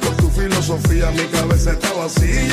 por tu filosofía mi cabeza está vacía.